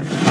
you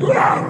Blah!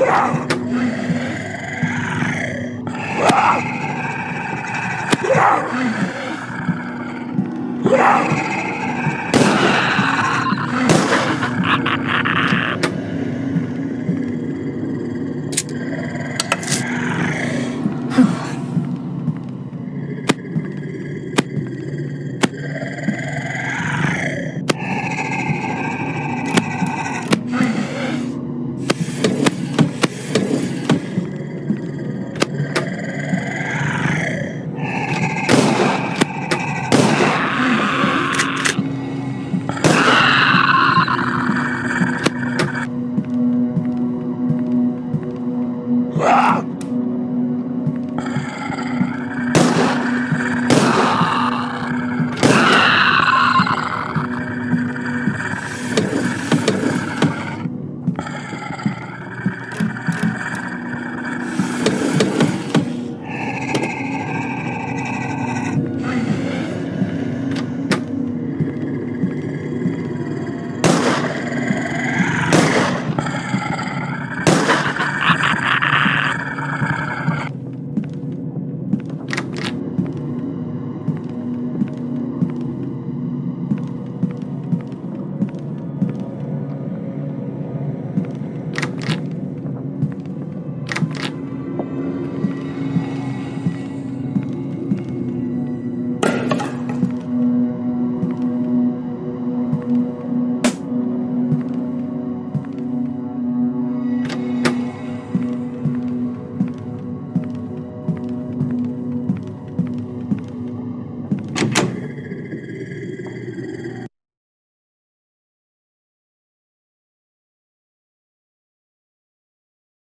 Yeah!